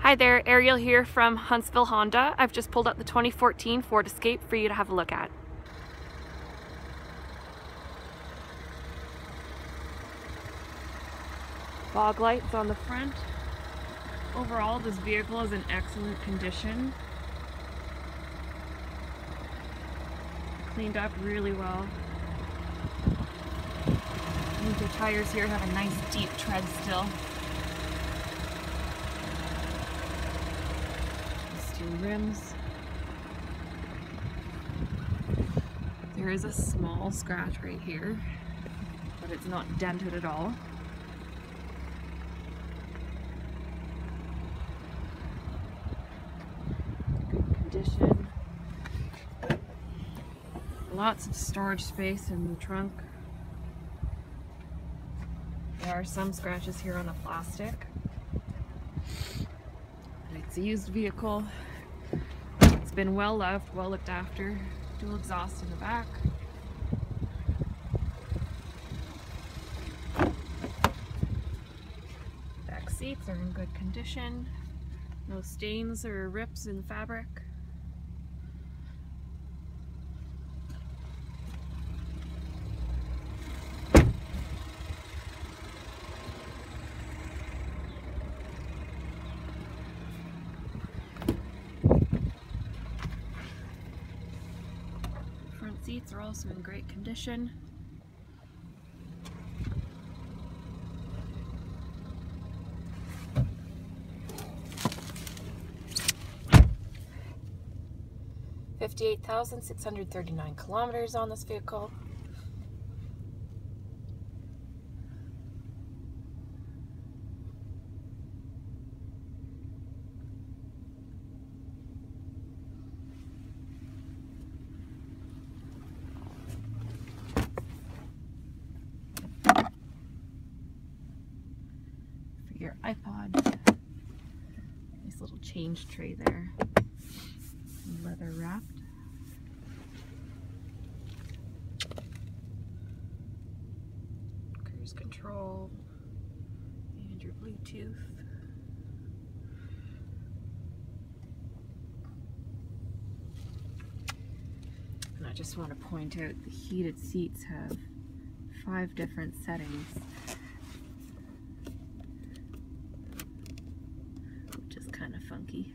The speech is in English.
Hi there, Ariel here from Huntsville Honda. I've just pulled up the 2014 Ford Escape for you to have a look at. Fog lights on the front. Overall, this vehicle is in excellent condition. Cleaned up really well. The tires here have a nice deep tread still. Steel rims. There is a small scratch right here, but it's not dented at all. Good condition. Lots of storage space in the trunk. There are some scratches here on the plastic. It's a used vehicle. It's been well loved, well looked after. Dual exhaust in the back. Back seats are in good condition. No stains or rips in the fabric. Front seats are also in great condition. Fifty-eight thousand six hundred thirty-nine kilometers on this vehicle. Your iPod. Nice little change tray there. Leather wrapped. Cruise control and your Bluetooth. And I just want to point out the heated seats have five different settings. which is kind of funky.